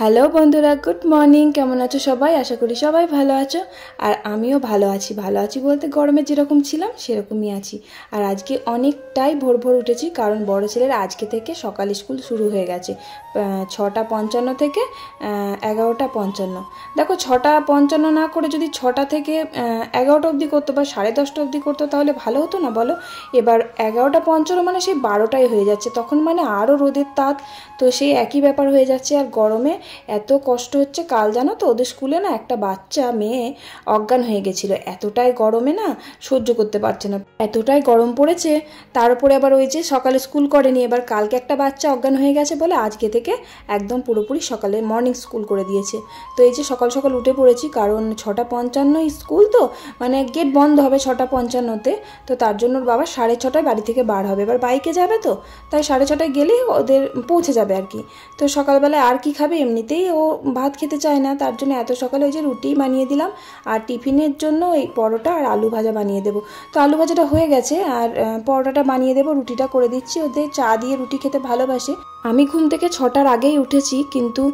Hello বন্ধুরা, good morning. কেমন আছো সবাই? আশা করি সবাই ভালো আছো। আর আমিও ভালো আছি। ভালো আছি বলতে গরমে যেরকম ছিলাম, সেরকমই আছি। আর আজকে অনেকটাই ভোর ভোর উঠেছি, কারণ বড় ছেলের আজকে থেকে সকাল স্কুল শুরু হয়ে গেছে। ছটা পঞ্চান্ন থেকে এগারোটা পঞ্চান্ন। দেখো, ছটা পঞ্চান্ন না করে যদি ছটা থেকে এগারোটা অবধি করতো বা সাড়ে দশটা অবধি করতো, তাহলে ভালো হতো না বলো? এবার এগারোটা পঞ্চান্ন মানে সেই বারোটাই হয়ে যাচ্ছে। তখন মানে আরও রোদের তাপ, তো সেই একই ব্যাপার হয়ে যাচ্ছে। আর গরমে এত কষ্ট হচ্ছে কাল জানো তো? ওদের স্কুলে না একটা বাচ্চা মেয়ে অজ্ঞান হয়ে গেছিল। এতটাই গরমে না সহ্য করতে পারছে না। এতটাই গরম পড়েছে, তার উপরে আবার ওই যে সকালে স্কুল করেনি, এবার কালকে একটা বাচ্চা অজ্ঞান হয়ে গেছে বলে আজকে থেকে একদম পুরোপুরি সকালে মর্নিং স্কুল করে দিয়েছে। তো এই যে সকাল সকাল উঠে পড়েছি, কারণ ছটা পঞ্চান্ন স্কুল তো মানে গেট বন্ধ হবে ছটা পঞ্চান্নতে, তো তার জন্য বাবা সাড়ে ছটায় বাড়ি থেকে বার হবে। এবার বাইকে যাবে তো, তাই সাড়ে ছটায় গেলেই ওদের পৌঁছে যাবে আর কি। তো সকালবেলায় আর কি খাবে? এমনিতেই ও ভাত খেতে চায় না। তার জন্য এত সকালে ওই যে রুটি বানিয়ে দিলাম আর টিফিনের জন্য এই পরোটা আর আলু ভাজা বানিয়ে দেবো। তো আলু ভাজাটা হয়ে গেছে আর পরোটাটা বানিয়ে দেবো, রুটিটা করে দিচ্ছি। ওদের চা দিয়ে রুটি খেতে ভালোবাসে। আমি ঘুম থেকে ছটার আগেই উঠেছি কিন্তু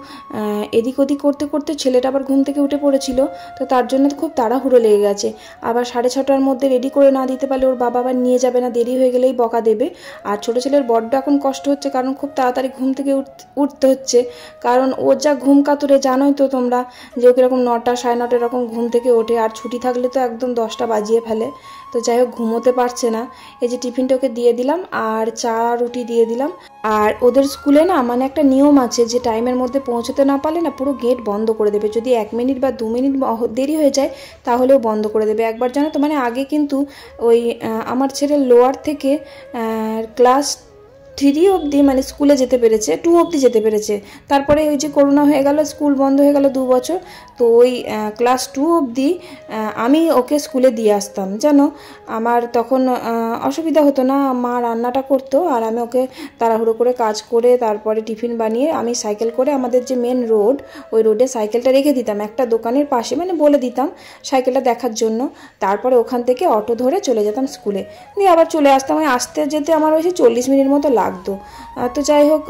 এদিক ওদিক করতে করতে ছেলেটা আবার ঘুম থেকে উঠে পড়েছিল। তো তার জন্য খুব তাড়াহুড়ো লেগে গেছে। আবার সাড়ে ছটার মধ্যে রেডি করে না দিতে পারলে ওর বাবা আবার নিয়ে যাবে না, দেরি হয়ে গেলেই বকা দেবে। আর ছোট ছেলের বড্ড এখন কষ্ট হচ্ছে, কারণ খুব তাড়াতাড়ি ঘুম থেকে উঠ- উঠতে হচ্ছে। কারণ ওর যা ঘুম কাতুরে জানোই তো তোমরা যে কীরকম নটা সাড়ে নটা এরকম ঘুম থেকে ওঠে। আর ছুটি থাকলে তো একদম দশটা বাজিয়ে ফেলে। তো যাই হোক, ঘুমোতে পারছে না। এই যে টিফিনটা ওকে দিয়ে দিলাম, আর চা, রুটি দিয়ে দিলাম। আর ওদের স্কুলে না মানে একটা নিয়ম আছে যে টাইমের মধ্যে পৌঁছতে না পারলে না পুরো গেট বন্ধ করে দেবে। যদি এক মিনিট বা দু মিনিট দেরি হয়ে যায় তাহলেও বন্ধ করে দেবে। একবার জানো তো মানে আগে কিন্তু ওই আমার ছেলের লোয়ার থেকে ক্লাস থ্রি অবধি মানে স্কুলে যেতে পেরেছে টু অবধি যেতে পেরেছে। তারপরে ওই যে করোনা হয়ে গেল স্কুল বন্ধ হয়ে গেল দু বছর, তো ওই ক্লাস টু অবধি আমি ওকে স্কুলে দিয়ে আসতাম। জানো আমার তখন অসুবিধা হতো না। মা রান্নাটা করতো আর আমি ওকে তাড়াহুড়ো করে কাজ করে তারপরে টিফিন বানিয়ে আমি সাইকেল করে আমাদের যে মেন রোড ওই রোডে সাইকেলটা রেখে দিতাম। একটা দোকানের পাশে মানে বলে দিতাম সাইকেলটা দেখার জন্য। তারপরে ওখান থেকে অটো ধরে চলে যেতাম স্কুলে। দিয়ে আবার চলে আসতাম। ওই আসতে যেতে আমার ওই চল্লিশ মিনিট মতো লাগতো। তো যাই হোক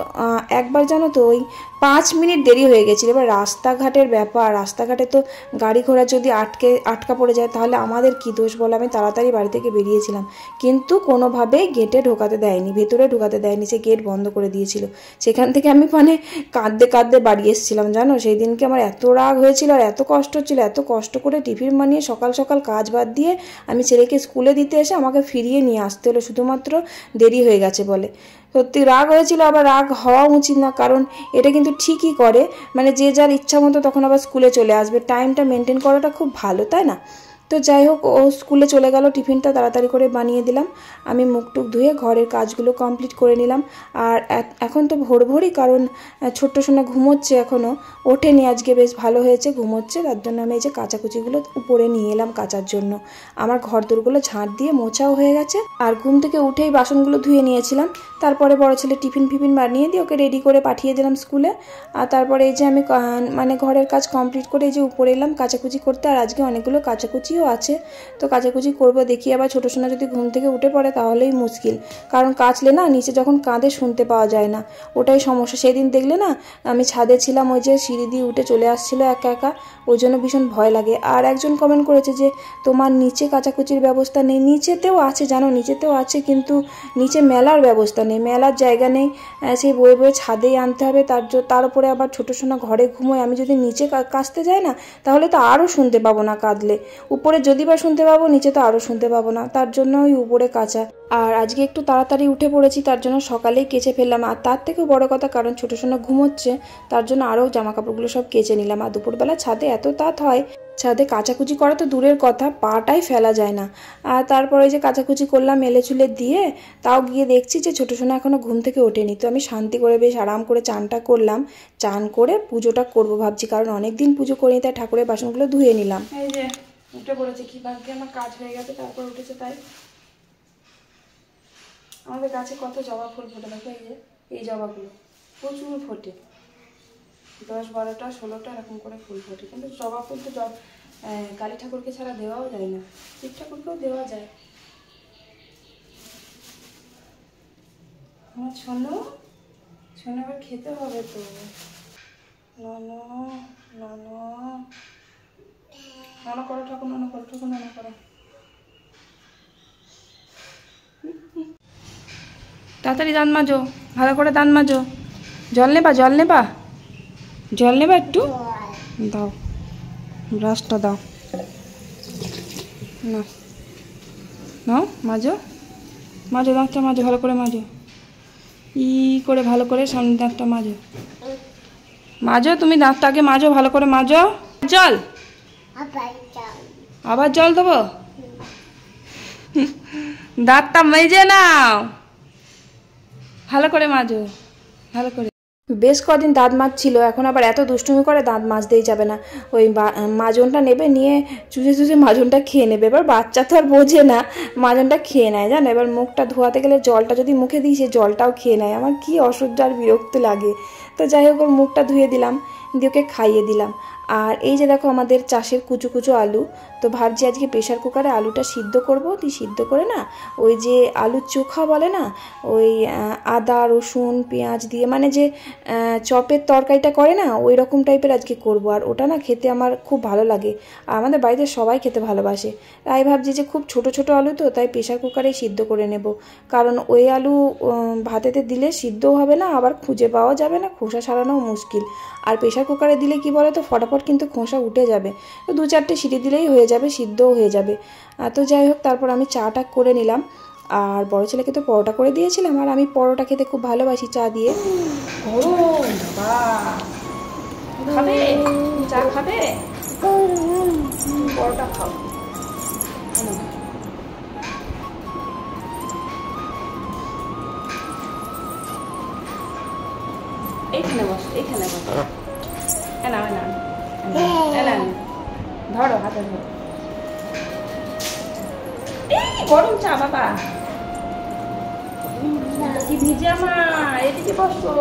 একবার জানো তো ওই পাঁচ মিনিট দেরি হয়ে গেছিল। এবার রাস্তাঘাটের ব্যাপার, রাস্তাঘাটে তো গাড়ি ঘোড়া যদি আটকে, আটকা পড়ে যায়, তাহলে আমাদের কি দোষ বলে? আমি তাড়াতাড়ি বাড়ি থেকে বেরিয়েছিলাম। কিন্তু কোনোভাবেই গেটে ঢোকাতে দেয়নি, ভেতরে ঢোকাতে দেয়নি, সে গেট বন্ধ করে দিয়েছিল। সেখান থেকে আমি মানে কাঁদতে কাঁদতে বাড়ি এসেছিলাম, জানো? সেই দিনকে আমার এত রাগ হয়েছিল আর এত কষ্ট হচ্ছিল, এত কষ্ট করে টিফিন বানিয়ে সকাল সকাল কাজ বাদ দিয়ে আমি ছেলেকে স্কুলে দিতে এসে আমাকে ফিরিয়ে নিয়ে আসতে হলো, শুধুমাত্র দেরি হয়ে গেছে বলে। সত্যি রাগ হয়েছিল, আবার রাগ হওয়া উচিত না, কারণ এটা কিন্তু ঠিকই করে। মানে যে যার ইচ্ছা মতো তখন আবার স্কুলে চলে আসবে। টাইমটা মেনটেন করাটা খুব ভালো, তাই না? তো যাই হোক, ও স্কুলে চলে গেল, টিফিনটা তাড়াতাড়ি করে বানিয়ে দিলাম। আমি মুখ টুক ধুয়ে ঘরের কাজগুলো কমপ্লিট করে নিলাম। আর এখন তো ভোর ভোরই কারণ ছোট্ট সোনা ঘুমোচ্ছে এখনও ওঠেনি, আজকে বেশ ভালো হয়েছে, ঘুমোচ্ছে। তার জন্য আমি এই যে কাচাকুচিগুলো উপরে নিয়ে এলাম কাচার জন্য। আমার ঘর দোরগুলো ঝাঁট দিয়ে মোছাও হয়ে গেছে। আর ঘুম থেকে উঠেই বাসনগুলো ধুয়ে নিয়েছিলাম। তারপরে বড় ছেলে টিফিন ফিফিন বানিয়ে দিয়ে ওকে রেডি করে পাঠিয়ে দিলাম স্কুলে। আর তারপরে এই যে আমি মানে ঘরের কাজ কমপ্লিট করে এই যে উপরে এলাম কাচাকুচি করতে। আর আজকে অনেকগুলো কাচাকুচিও আছে। তো কাচাকুচি করব, দেখি আবার ছোটো সোনা যদি ঘুম থেকে উঠে পড়ে তাহলেই মুশকিল। কারণ কাচলে না নিচে যখন কাঁদে শুনতে পাওয়া যায় না। ওটাই সমস্যা। সেদিন দেখলে না আমি ছাদে ছিলাম, ওই যে সিঁড়ি দিয়ে উঠে চলে আসছিল একা একা। ওই জন্য ভীষণ ভয় লাগে। আর একজন কমেন্ট করেছে যে, তোমার নিচে কাচাকুচির ব্যবস্থা নেই। নিচেতেও আছে, জানো, নিচেতেও আছে, কিন্তু নিচে মেলার ব্যবস্থা নেই। মেলার জায়গা নেই। সেই বয়ে বয়ে ছাদেই আনতে হবে। তার তার উপরে আবার ছোটো সোনা ঘরে ঘুমোয়। আমি যদি নিচে কাচতে যাই না, তাহলে তো আরও শুনতে পাবো না কাঁদলে। উপরে যদি বা শুনতে পাবো, নিচে তো আরও শুনতে পাবো না। তার জন্য ওই উপরে কাঁচা। আর আজকে একটু তাড়াতাড়ি উঠে পড়েছি, তার জন্য সকালেই কেচে ফেললাম। আর তার থেকেও বড় কথা, কারণ ছোটো সোনা ঘুমোচ্ছে, তার জন্য আরও জামা কাপড়গুলো সব কেচে নিলাম। আর দুপুরবেলা ছাদে এত তাত হয়, ছাদে কাচাকুচি করা তো দূরের কথা, পাটাই ফেলা যায় না। আর তারপরে যে কাচাকুচি করলাম মেলে চুলে দিয়ে, তাও গিয়ে দেখছি যে ছোটো সোনা এখনও ঘুম থেকে ওঠেনি। তো আমি শান্তি করে বেশ আরাম করে চানটা করলাম। চান করে পুজোটা করব ভাবছি, কারণ অনেক দিন পুজো করিনি, তাই ঠাকুরের বাসনগুলো ধুয়ে নিলাম। এই যে উঠে পড়েছে কি ভাগ্যে আমার কাজ হয়ে গেছে, তারপর উঠেছে তাই। আমাদের গাছে কত জবা ফুল ফোটে দেখো, এই যে, এই জবাগুলো। প্রচুর ফোটে। দশ বারোটা, ষোলোটা এরকম করে ফুল ফোটে। কিন্তু জবা ফুল তো কালী ঠাকুরকে ছাড়া দেওয়াও যায় না। শিব ঠাকুরকেও দেওয়া যায়। আমার শোনো শোনো আবার খেতে হবে তো? করো ঠাকুর করো ঠাকুর করো। তাড়াতাড়ি দান মাজো, ভালো করে দান মাজো। জল নেবা জল নেবা? জল নেবা একটু? দাও ব্রাশটা দাও। না নাও, মাজো। মাজো দাঁতটা মাজো, ভালো করে মাজো। ই করে ভালো করে সামনে দাঁতটা মাজো। মাজো, তুমি দাঁতটাকে মাজো, ভালো করে মাজো। জল! আবার জল। দেবো? দাঁতটা মেজে নাও। ভালো করে মাজো, ভালো করে। বেশ কদিন দাঁত মাজছিল, এখন আবার এত দুষ্টুমি করে দাঁত মাজতেই যাবে না। ওই মাজনটা নেবে, নিয়ে চুষে চুষে মাজনটা খেয়ে নেবে। এবার বাচ্চা তো আর বোঝে না, মাজনটা খেয়ে নেয়, জানো? এবার মুখটা ধোয়াতে গেলে জলটা যদি মুখে দিই, সে জলটাও খেয়ে নেয়। আমার কি অসহ্য আর বিরক্ত লাগে। তো যাই হোক, ওর মুখটা ধুয়ে দিলাম, দিয়ে ওকে খাইয়ে দিলাম। আর এই যে দেখো আমাদের চাষের কুচু কুচু আলু, তো ভাবছি আজকে প্রেশার কুকারে আলুটা সিদ্ধ করব। তুই সিদ্ধ করে না, ওই যে আলুর চোখা বলে না, ওই আদা, রসুন, পেঁয়াজ দিয়ে মানে যে চপের তরকারিটা করে না, ওই রকম টাইপের আজকে করব। আর ওটা না খেতে আমার খুব ভালো লাগে। আর আমাদের বাড়িতে সবাই খেতে ভালোবাসে। তাই ভাবছি যে খুব ছোট ছোট আলু তো, তাই প্রেশার কুকারে সিদ্ধ করে নেব। কারণ ওই আলু ভাতেতে দিলে সিদ্ধও হবে না, আবার খুঁজে পাওয়া যাবে না, খোসা ছাড়ানোও মুশকিল। আর প্রেশার কুকারে দিলে কি বলো তো ফটাফট কিন্তু খোসা উঠে যাবে। তো দু চারটে সিটি দিলেই হয়ে যাবে, সিদ্ধও হয়ে যাবে। তো যাই হোক, তারপর আমি চাটা করে নিলাম। আর বড় ছেলেকে তো পরোটা করে দিয়েছিলাম, আর আমি পরোটা খেতে খুব ভালোবাসি চা দিয়ে। এইখানে বস এইখানে বস। এনা এনা এনা ধরো, হাতে ধরো। এই, গরম চা, বাবা। কি ভিজে এদিকে বসো।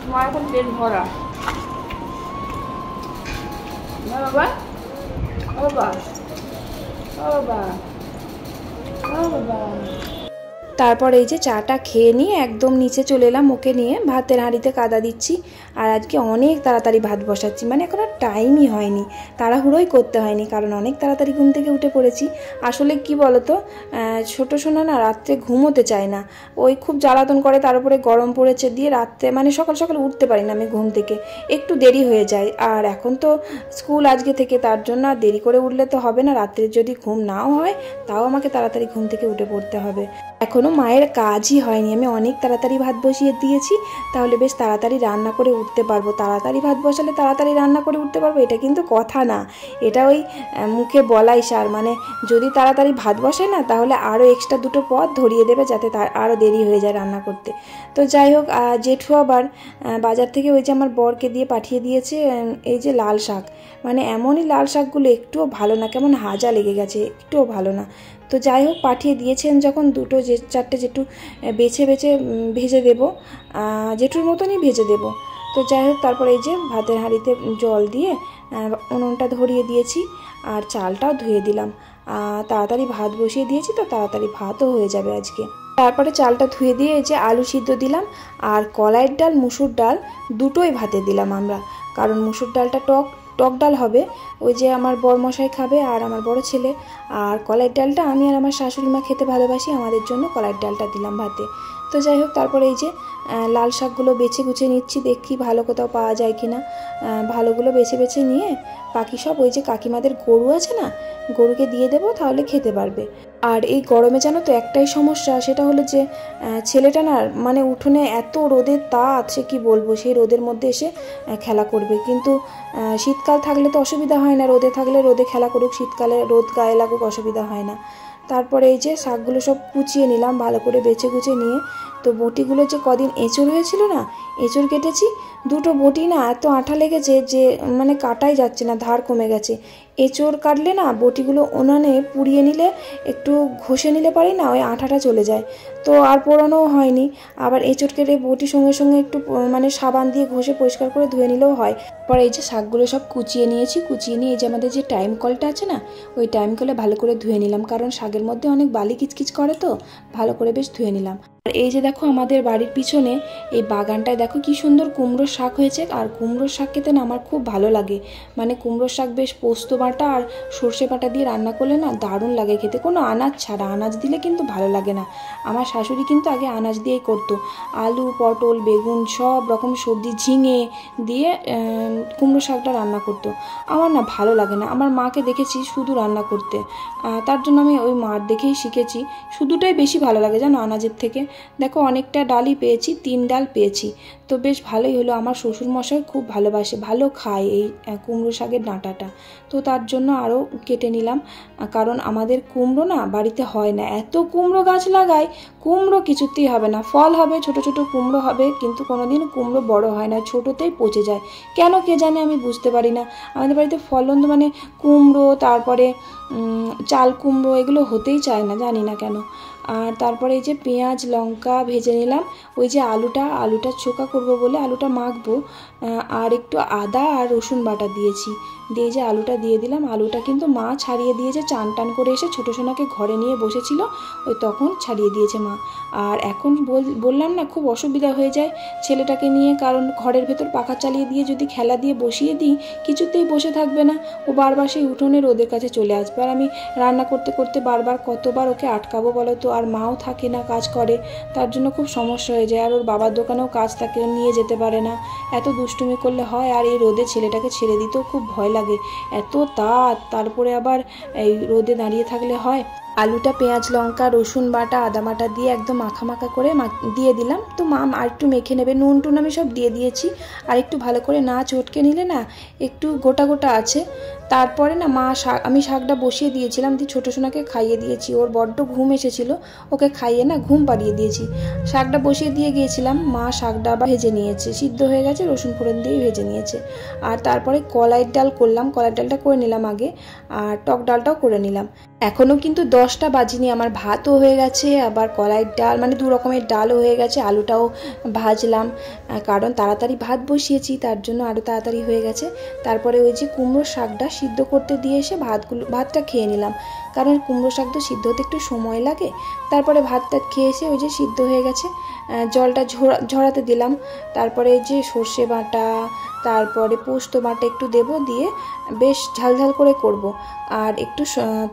তোমার এখন পেট ভরা। বাবা। ও বাবা ও বাবা ও বাবা তারপর এই যে চাটা খেয়ে নিয়ে একদম নিচে চলে এলাম ওকে নিয়ে। ভাতের হাঁড়িতে কাদা দিচ্ছি। আর আজকে অনেক তাড়াতাড়ি ভাত বসাচ্ছি। মানে এখন আর টাইমই হয়নি। তাড়াহুড়োই করতে হয়নি, কারণ অনেক তাড়াতাড়ি ঘুম থেকে উঠে পড়েছি। আসলে কি বলতো ছোট সোনা না রাত্রে ঘুমোতে চায় না। ওই খুব জ্বালাতন করে, তার উপরে গরম পড়েছে দিয়ে রাত্রে মানে সকাল সকাল উঠতে পারি না আমি ঘুম থেকে। একটু দেরি হয়ে যায়। আর এখন তো স্কুল আজকে থেকে, তার জন্য আর দেরি করে উঠলে তো হবে না। রাত্রে যদি ঘুম নাও হয়, তাও আমাকে তাড়াতাড়ি ঘুম থেকে উঠে পড়তে হবে। এখনও মায়ের কাজই হয়নি। আমি অনেক তাড়াতাড়ি ভাত বসিয়ে দিয়েছি, তাহলে বেশ তাড়াতাড়ি রান্না করে উঠতে পারব। তাড়াতাড়ি ভাত বসালে তাড়াতাড়ি রান্না করে উঠতে পারব, এটা কিন্তু কথা না। এটা ওই মুখে বলাই সার। মানে যদি তাড়াতাড়ি ভাত বসায় না, তাহলে আরও এক্সট্রা দুটো পদ ধরিয়ে দেবে যাতে তার আরও দেরি হয়ে যায় রান্না করতে। তো যাই হোক জেঠু আবার বাজার থেকে ওই যে আমার বরকে দিয়ে পাঠিয়ে দিয়েছে এই যে লাল শাক। মানে এমনই লাল শাকগুলো একটুও ভালো না, কেমন হাজা লেগে গেছে, একটুও ভালো না। তো যাই হোক পাঠিয়ে দিয়েছেন যখন দুটো যে চারটে আহ, বেছে বেছে ভেজে দেবো। জেঠুর মতনই ভেজে দেবো। তো যাই হোক তারপরে এই যে ভাতের হাঁড়িতে জল দিয়ে উনুনটা ধরিয়ে দিয়েছি আর চালটাও ধুয়ে দিলাম। তাড়াতাড়ি ভাত বসিয়ে দিয়েছি তো তাড়াতাড়ি ভাতও হয়ে যাবে আজকে। তারপরে চালটা ধুয়ে দিয়ে এই যে আলু সিদ্ধ দিলাম আর কলাইয়ের ডাল মুসুর ডাল দুটোই ভাতে দিলাম আমরা। কারণ মুসুর ডালটা টক টক ডাল হবে, ওই যে আমার বর মশাই খাবে আর আমার বড় ছেলে। আর কলাইয়ের ডালটা আমি আর আমার শাশুড়ি মা খেতে ভালোবাসি, আমাদের জন্য কলাইয়ের ডালটা দিলাম ভাতে। তো যাই হোক, তারপরে এই যে লাল শাকগুলো বেছে গুছে নিচ্ছি, দেখি ভালো কোথাও পাওয়া যায় কি না ভালোগুলো বেছে বেছে নিয়ে বাকি সব ওই যে কাকিমাদের গরু আছে না, গরুকে দিয়ে দেবো, তাহলে খেতে পারবে। আর এই গরমে জানো তো একটাই সমস্যা, সেটা হলো যে ছেলেটা না মানে উঠোনে এত রোদের তাপ, সে কি বলব, সেই রোদের মধ্যে এসে খেলা করবে। কিন্তু শীতকাল থাকলে তো অসুবিধা হয় না, রোদে থাকলে রোদে খেলা করুক, শীতকালে রোদ গায়ে লাগুক, অসুবিধা হয় না। তারপরে এই যে শাকগুলো সব কুচিয়ে নিলাম ভালো করে বেছে কুচে নিয়ে। তো বটিগুলো যে কদিন এঁচড় হয়েছিল না, এঁচড় কেটেছি দুটো বটি না এত আঠা লেগেছে যে মানে কাটাই যাচ্ছে না, ধার কমে গেছে। এঁচড় কাটলে না বটিগুলো উনানে পুড়িয়ে নিলে, একটু ঘষে নিলে পারি না, ওই আঠাটা চলে যায়। তো আর পোড়ানোও হয়নি। আবার এঁচড় কেটে বটি সঙ্গে সঙ্গে একটু মানে সাবান দিয়ে ঘষে পরিষ্কার করে ধুয়ে নিলেও হয়। পরে এই যে শাকগুলো সব কুচিয়ে নিয়েছি, কুচিয়ে নিয়ে এই যে আমাদের যে টাইম কলটা আছে না, ওই টাইম কলে ভালো করে ধুয়ে নিলাম। কারণ শাকের মধ্যে অনেক বালি কিচকিচ করে তো, ভালো করে বেশ ধুয়ে নিলাম। আর এই যে দেখো আমাদের বাড়ির পিছনে, এই বাগানটায় দেখো কি সুন্দর কুমড়োর শাক হয়েছে আর কুমড়োর শাক খেতে না আমার খুব ভালো লাগে। মানে কুমড়োর শাক বেশ পোস্ত বাটা আর সর্ষে বাটা দিয়ে রান্না করলে না দারুণ লাগে খেতে। কোনো আনাজ ছাড়া, আনাজ দিলে কিন্তু ভালো লাগে না। আমার শাশুড়ি কিন্তু আগে আনাজ দিয়েই করতো। আলু, পটল, বেগুন সব রকম সবজি ঝিঙে দিয়ে কুমড়ো শাকটা রান্না করতো। আমার না ভালো লাগে না। আমার মাকে দেখেছি শুধু রান্না করতে। তার জন্য আমি ওই মার দেখেই শিখেছি। শুধুটাই বেশি ভালো লাগে জানো আনাজের থেকে। দেখো অনেকটা ডালই পেয়েছি, তিন ডাল পেয়েছি। তো বেশ ভালোই হলো আমার শ্বশুরমশাই খুব ভালোবাসে, ভালো খায় এই কুমড়ো শাকের ডাঁটাটা। তো তার জন্য আরও কেটে নিলাম। কারণ আমাদের কুমড়ো না বাড়িতে হয় না। এত কুমড়ো গাছ লাগায় কুমড়ো কিছুতেই হবে না। ফল হবে, ছোট ছোট কুমড়ো হবে, কিন্তু কোনোদিন কুমড়ো বড় হয় না, ছোটোতেই পচে যায়। কেন কে জানে আমি বুঝতে পারি না। আমাদের বাড়িতে ফলন মানে কুমড়ো, তারপরে চাল কুমড়ো এগুলো হতেই চায় না, জানি না কেন। আর তারপরে এই যে পেঁয়াজ, লঙ্কা ভেজে নিলাম। ওই যে আলুটা আলুটা চোকা করব বলে আলুটা মাখবো। আর একটু আদা আর রসুন বাটা দিয়েছি। দিয়ে যে আলুটা দিয়ে দিলাম, আলুটা কিন্তু মা ছাড়িয়ে দিয়েছে, চান টান করে এসে ছোটো সোনাকে ঘরে নিয়ে বসেছিল, ওই তখন ছাড়িয়ে দিয়েছে মা। আর এখন বললাম না, খুব অসুবিধা হয়ে যায় ছেলেটাকে নিয়ে, কারণ ঘরের ভেতর পাখা চালিয়ে দিয়ে যদি খেলা দিয়ে বসিয়ে দিই, কিছুতেই বসে থাকবে না। ও বারবার সেই উঠোনে রোদের কাছে চলে আসবে। আর আমি রান্না করতে করতে বারবার কতবার ওকে আটকাবো বলো তো, আর মাও থাকে না কাজ করে, তার জন্য খুব সমস্যা হয়ে যায়। আর ওর বাবার দোকানেও কাজ থাকে নিয়ে যেতে পারে না। এত দুষ্টুমি করলে হয় আর এই রোদে ছেলেটাকে ছেড়ে দিতেও খুব ভয় লাগে। এত তা তারপরে আবার এই রোদে দাঁড়িয়ে থাকলে হয়। আলুটা, পেঁয়াজ, লঙ্কা, রসুন বাটা, আদা বাটা দিয়ে একদম মাখা মাখা করে দিয়ে দিলাম। তো মা আর একটু মেখে নেবে। নুন টুন আমি সব দিয়ে দিয়েছি। আর একটু ভালো করে না চটকে নিলে না একটু গোটা গোটা আছে। তারপরে না মা শাক, আমি শাকটা বসিয়ে দিয়েছিলাম, দিয়ে ছোটো সোনাকে খাইয়ে দিয়েছি। ওর বড্ড ঘুম এসেছিল, ওকে খাইয়ে না ঘুম পাড়িয়ে দিয়েছি। শাকটা বসিয়ে দিয়ে গিয়েছিলাম, মা শাকটা আবার ভেজে নিয়েছে, সিদ্ধ হয়ে গেছে, রসুন ফোড়ন দিয়ে ভেজে নিয়েছে। আর তারপরে কলাইয়ের ডাল করলাম, কলাইয়ের ডালটা করে নিলাম আগে, আর টক ডালটাও করে নিলাম। এখনও কিন্তু দশটা বাজিনি, আমার ভাতও হয়ে গেছে, আবার কলাইয়ের ডাল মানে দু রকমের ডালও হয়ে গেছে, আলুটাও ভাজলাম কারণ তাড়াতাড়ি ভাত বসিয়েছি, তার জন্য আরও তাড়াতাড়ি হয়ে গেছে। তারপরে ওই যে কুমড়ো শাকটা সিদ্ধ করতে দিয়ে এসে ভাতগুলো, ভাতটা খেয়ে নিলাম। কারণ কুমড়ো শাক তো সিদ্ধ হতে একটু সময় লাগে, তারপরে ভাতটা খেয়ে এসে ওই যে সিদ্ধ হয়ে গেছে জলটা ঝরা, ঝরাতে দিলাম। তারপরে যে সর্ষে বাটা তারপরে পোস্ত বাটা একটু দেব দিয়ে বেশ ঝালঝাল করে করব। আর একটু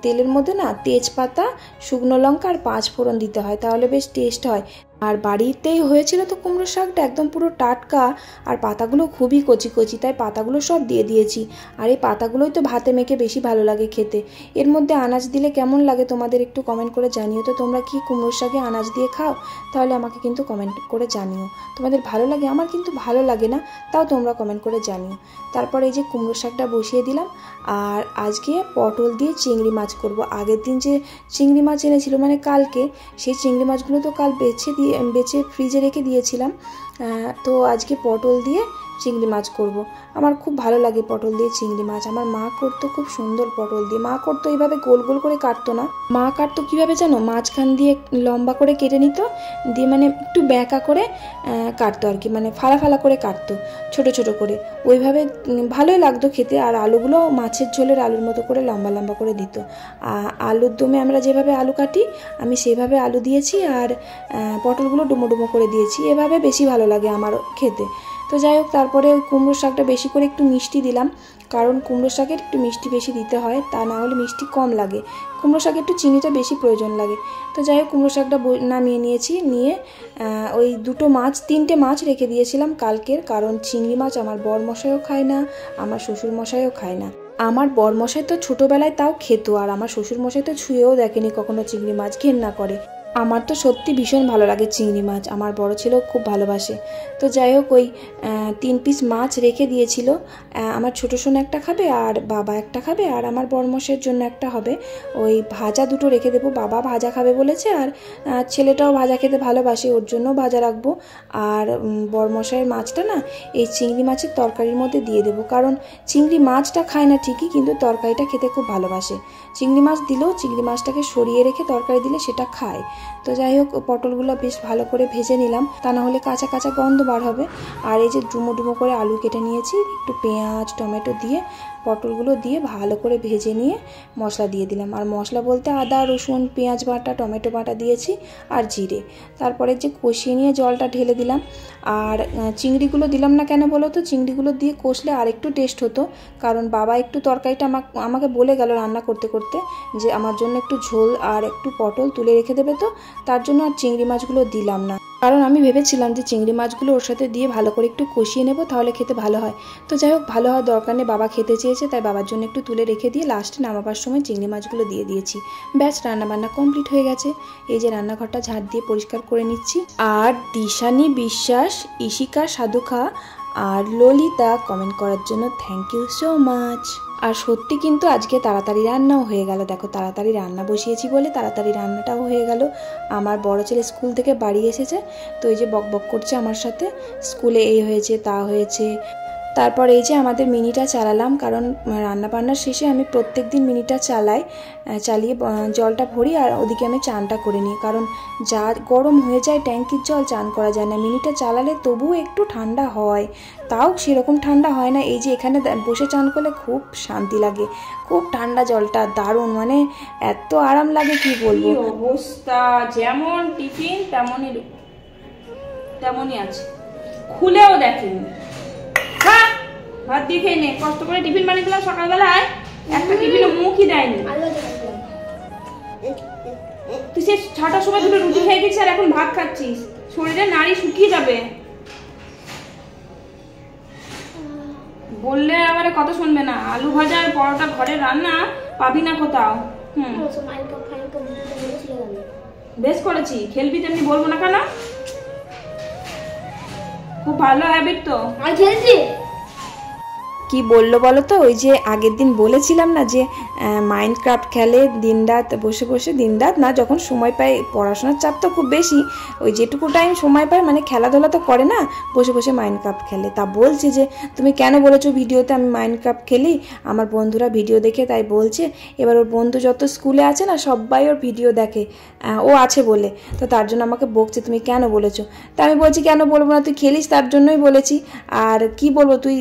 তেলের মধ্যে না তেজপাতা, শুকনো লঙ্কা আর পাঁচ ফোড়ন দিতে হয়, তাহলে বেশ টেস্ট হয় আর বাড়িতেই হয়েছিল তো কুমড়ো শাকটা একদম পুরো টাটকা, আর পাতাগুলো খুবই কচি কচি, তাই পাতাগুলো সব দিয়ে দিয়েছি। আর এই পাতাগুলোই তো ভাতে মেখে বেশি ভালো লাগে খেতে। এর মধ্যে আনাজ দিলে কেমন লাগে তোমাদের একটু কমেন্ট করে জানিও তো, তোমরা কি কুমড়োর শাকে আনাজ দিয়ে খাও? তাহলে আমাকে কিন্তু কমেন্ট করে জানিও। তোমাদের ভালো লাগে? আমার কিন্তু ভালো লাগে না, তাও তোমরা কমেন্ট করে জানিও। তারপর এই যে কুমড়ো শাকটা বসিয়ে দিলাম, আর আজকে পটল দিয়ে চিংড়ি মাছ করব। আগের দিন যে চিংড়ি মাছ এনেছিল মানে কালকে, সেই চিংড়ি মাছগুলো তো কাল বেছে দিয়ে, বেছে ফ্রিজে রেখে দিয়েছিলাম। তো আজকে পটল দিয়ে চিংড়ি মাছ করব। আমার খুব ভালো লাগে পটল দিয়ে চিংড়ি মাছ। আমার মা করতো খুব সুন্দর পটল দিয়ে। মা করতো এইভাবে গোল গোল করে কাটতো না। মা কাটতো কীভাবে জানো? মাঝখান দিয়ে লম্বা করে কেটে নিত। দিয়ে মানে একটু ব্যাঁকা করে কাটতো আর কি। মানে ফালা ফালা করে কাটতো, ছোট ছোট করে। ওইভাবে ভালোই লাগতো খেতে। আর আলুগুলো মাছের ঝোলের আলুর মতো করে লম্বা লম্বা করে দিত। আলুর দমে আমরা যেভাবে আলু কাটি, আমি সেভাবে আলু দিয়েছি। আর পটলগুলো ডুমো ডুমো করে দিয়েছি। এভাবে বেশি ভালো লাগে আমার খেতে। তো যাই হোক, তারপরে ওই কুমড়ো শাকটা বেশি করে একটু মিষ্টি দিলাম, কারণ কুমড়ো শাকের একটু মিষ্টি বেশি দিতে হয়, তা না হলে মিষ্টি কম লাগে। কুমড়ো শাকে একটু চিনিটা বেশি প্রয়োজন লাগে। তো যাই হোক কুমড়ো শাকটা নামিয়ে নিয়েছি, নিয়ে ওই দুটো মাছ, তিনটে মাছ রেখে দিয়েছিলাম কালকের, কারণ চিংড়ি মাছ আমার বর মশাইও খায় না, আমার শ্বশুর মশাইও খায় না। আমার বরমশাই তো ছোটোবেলায় তাও খেত, আর আমার শ্বশুর মশাই তো ছুঁয়েও দেখেনি কখনো চিংড়ি মাছ ঘেন্না করে। আমার তো সত্যি ভীষণ ভালো লাগে চিংড়ি মাছ, আমার বড় ছেলেও খুব ভালোবাসে। তো যাই হোক, ওই তিন পিস মাছ রেখে দিয়েছিল। আমার ছোটো সোনা একটা খাবে আর বাবা একটা খাবে আর আমার বরমশের জন্য একটা হবে। ওই ভাজা দুটো রেখে দেবো, বাবা ভাজা খাবে বলেছে আর ছেলেটাও ভাজা খেতে ভালোবাসে, ওর জন্য ভাজা রাখব। আর বরমশাইয়ের মাছটা না, এই চিংড়ি মাছের তরকারির মধ্যে দিয়ে দেবো। কারণ চিংড়ি মাছটা খায় না ঠিকই, কিন্তু তরকারিটা খেতে খুব ভালোবাসে। চিংড়ি মাছ দিলেও চিংড়ি মাছটাকে সরিয়ে রেখে তরকারি দিলে সেটা খায়। তো যাই হোক, পটলগুলো বেশ ভালো করে ভেজে নিলাম। তা না হলে কাঁচা কাঁচা গন্ধ বার হবে। আর এই যে ডুমো ডুমো করে আলু কেটে নিয়েছি, একটু পেঁয়াজ, টমেটো দিয়ে। পটলগুলো দিয়ে ভালো করে ভেজে নিয়ে মশলা দিয়ে দিলাম। আর মশলা বলতে আদা, রসুন, পেঁয়াজ বাটা, টমেটো বাটা দিয়েছি আর জিরে। তারপরে যে কষিয়ে নিয়ে জলটা ঢেলে দিলাম। আর চিংড়িগুলো দিলাম না কেন বলো তো? চিংড়িগুলো দিয়ে কষলে আর একটু টেস্ট হতো। কারণ বাবা একটু তরকারিটা আমাকে আমাকে বলে গেল রান্না করতে করতে যে আমার জন্য একটু ঝোল আর একটু পটল তুলে রেখে দেবে তো? তার জন্য আর চিংড়ি মাছগুলো দিলাম না। কারণ আমি ভেবেছিলাম যে চিংড়ি মাছগুলো ওর সাথে দিয়ে ভালো করে একটু কষিয়ে নেব, তাহলে খেতে ভালো হয়। তো যাই হোক, ভালো হওয়ার দরকার নেই, বাবা খেতে চেয়েছে, তাই বাবার জন্য একটু তুলে রেখে দিয়ে লাস্টে নামাবার সময় চিংড়ি মাছগুলো দিয়ে দিয়েছি। ব্যাস, রান্নাবান্না কমপ্লিট হয়ে গেছে। এই যে রান্নাঘরটা ঝাড় দিয়ে পরিষ্কার করে নিচ্ছি। আর দিশানি বিশ্বাস ইশিকা সাধুখা আর ললিতা কমেন্ট করার জন্য থ্যাংক ইউ সো মাচ আর সত্যি কিন্তু আজকে তাড়াতাড়ি রান্নাও হয়ে গেল। দেখো তাড়াতাড়ি রান্না বসিয়েছি বলে তাড়াতাড়ি রান্নাটাও হয়ে গেল। আমার বড় ছেলে স্কুল থেকে বাড়ি এসেছে, তো এই যে বকবক বক করছে আমার সাথে। স্কুলে এই হয়েছে, তা হয়েছে। তারপর এই যে আমাদের মিনিটা চালালাম, কারণ রান্না বান্নার শেষে আমি প্রত্যেক দিন মিনিটা চালাই চালিয়ে জলটা ভরি আর ওদিকে আমি চানটা করে নিই। কারণ যা গরম হয়ে যায়, ট্যাঙ্কির জল চান করা যায় না। মিনিটা চালালে তবুও একটু ঠান্ডা হয়, তাও সেরকম ঠান্ডা হয় না। এই যে এখানে বসে চান করলে খুব শান্তি লাগে, খুব ঠান্ডা জলটা, দারুণ মানে এত আরাম লাগে, কি বলব? অবস্থা? যেমন টিফিন, তেমনই তেমনই আছে। খুলেও দেখেনি। ভাত দিয়ে খেয়ে নে কষ্ট করে টিফিন বানিয়ে দিলাম সকালবেলায় একটা টিফিনে মুখই দেয়নি। তুই সে ছটার সময় দুটো রুটি খেয়ে গেছিস আর এখন ভাত খাচ্ছিস। শরীরে নাড়ি শুকিয়ে যাবে। বললে আবার কথা শুনবে না। আলু ভাজা আর পরোটা ঘরে রান্না পাবি না কোথাও। হুম। বেশ করেছি। খেলবি তেমনি বলব না কেন? খুব ভালো হ্যাবিট তো। কি বলল বলো তো? ওই যে আগের দিন বলেছিলাম না যে মাইন্ড ক্রাফট খেলে দিনরাত বসে বসে, দিনরাত না যখন সময় পায় পড়াশোনার চাপ তো খুব বেশি, ওই যেটুকু টাইম সময় পায় মানে খেলাধুলা তো করে না, বসে বসে মাইন্ড ক্রাফট খেলে। তা বলছে যে, তুমি কেন বলেছ ভিডিওতে আমি মাইন্ড ক্রাফট খেলি? আমার বন্ধুরা ভিডিও দেখে তাই বলছে। এবার ওর বন্ধু যত স্কুলে আছে না সবাই ওর ভিডিও দেখে ও আছে বলে। তো তার জন্য আমাকে বকছে, তুমি কেন বলেছ? তা আমি বলছি, কেন বলব না? তুই খেলিস, তার জন্যই বলেছি। আর কি বলব? তুই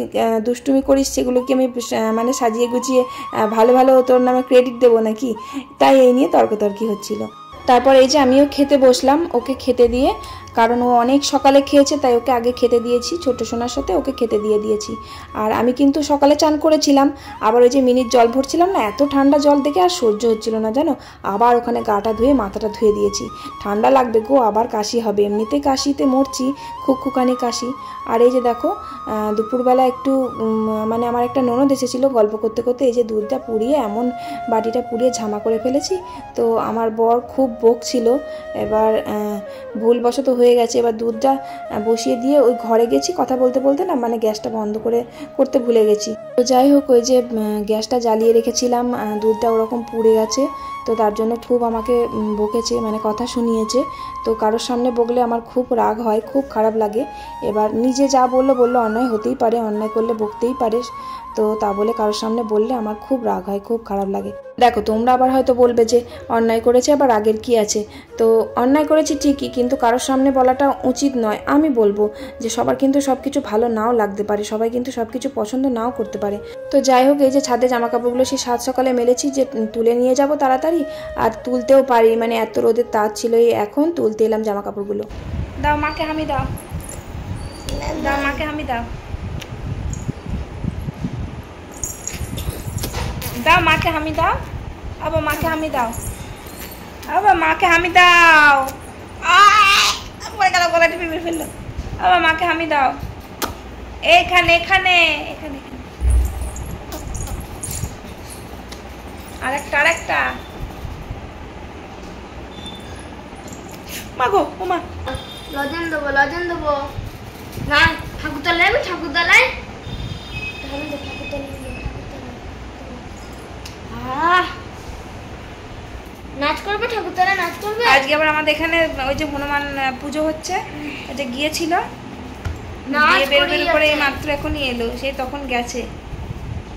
দুষ্টুমি করিস সেগুলোকে আমি মানে সাজিয়ে গুছিয়ে ভালো ভালো তোর নামে ক্রেডিট দেবো নাকি? তাই এই নিয়ে তর্কতর্কি হচ্ছিল। তারপর এই যে আমিও খেতে বসলাম, ওকে খেতে দিয়ে কারণ ও অনেক সকালে খেয়েছে, তাই ওকে আগে খেতে দিয়েছি ছোটো সোনার সাথে ওকে খেতে দিয়ে দিয়েছি। আর আমি কিন্তু সকালে চান করেছিলাম, আবার ওই যে মিনিট জল ভরছিলাম না, এত ঠান্ডা জল দেখে আর সহ্য হচ্ছিল না, জানো? আবার ওখানে গাটা ধুয়ে মাথাটা ধুয়ে দিয়েছি। ঠান্ডা লাগবে গো, আবার কাশি হবে। এমনিতে কাশিতে মরছি খুকুখানি কাশি। আর এই যে দেখো দুপুরবেলা একটু মানে আমার একটা ননদ এসেছিল গল্প করতে করতে, এই যে দুধটা পুড়িয়ে এমন বাটিটা পুড়িয়ে ঝামা করে ফেলেছি। তো আমার বর খুব বোক ছিল এবার ভুলবশত হয়ে গেছে। এবার দুধটা বসিয়ে দিয়ে ওই ঘরে গেছি। কথা বলতে বলতে না মানে গ্যাসটা বন্ধ করে, করতে ভুলে গেছি। তো যাই হোক, ওই যে গ্যাসটা জ্বালিয়ে রেখেছিলাম দুধটা ওরকম পুড়ে গেছে। তো তার জন্য খুব আমাকে বকেছে মানে কথা শুনিয়েছে। তো কারোর সামনে বকলে আমার খুব রাগ হয়, খুব খারাপ লাগে। এবার নিজে যা বলল বলল, অন্যায় হতেই পারে, অন্যায় করলে বকতেই পারে। তো তা বলে কারোর সামনে বললে আমার খুব রাগ হয়, খুব খারাপ লাগে। দেখো, তোমরা আবার হয়তো বলবে যে অন্যায় করেছে, আবার আগের কি আছে? তো অন্যায় করেছি ঠিকই, কিন্তু কারোর সামনে বলাটা উচিত নয়। আমি বলব যে সবার কিন্তু সব কিছু ভালো নাও লাগতে পারে, সবাই কিন্তু সব কিছু পছন্দ নাও করতে পারে। তো যাই হোক, এই যে ছাদে জামা কাপড়গুলো সেই সাত সকালে মেলেছি যে তুলে নিয়ে যাব তাড়াতাড়ি, আর তুলতেও পারি মানে এত রোদের তার ছিল এখন, তুলতে এলাম জামা কাপড়গুলো দাও মাকে আমি দাও। দাও মাকে আমি দাও। দাও মাকে হামি দাও। আবার মাকে হামি দাও। আবার মাকে হামি দাও। পড়ে গেল গলা টিপে ফেলল। আবার মাকে হামি দাও। এখানে এখানে এখানে আরেকটা আরেকটা। মা গো, ও মা। লজেন দেবো লজেন দেবো। না ঠাকুরতলায় আমি ঠাকুরতলায়। নাচ করবে ঠাকুরতলা নাচ করবে? আজকে আবার আমাদের এখানে ওই যে হনুমান পুজো হচ্ছে ওই যে গিয়েছিল। নাচ বের বের করে মাত্র এখন এলো সেই তখন গেছে।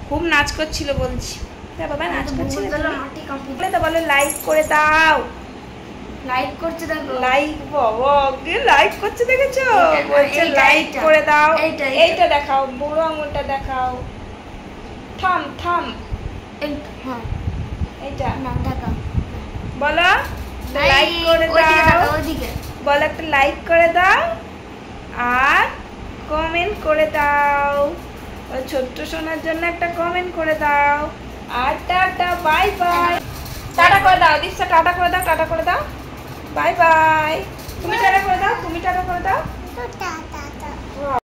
খুব নাচ করছিল বলছি। তা বাবা নাচ করছিল তো বলো লাইক করে দাও। লাইক করছে দেখো। লাইক বাবা কে লাইক করছে দেখেছ? বলছে লাইক করে দাও। এইটা দেখাও বুড়ো আঙুলটা দেখাও। থাম থাম। হ্যাঁ এইটা না দেখা বলো লাইক করে দাও। বলো একটা লাইক করে দাও আর কমেন্ট করে দাও। ছোট্ট সোনার জন্য একটা কমেন্ট করে দাও। আর টাটা বাই বাই টাটা করে দাও দীপসা টাটা করে দাও টাটা করে দাও। বাই বাই তুমি টাটা করে দাও তুমি টাটা করে দাও।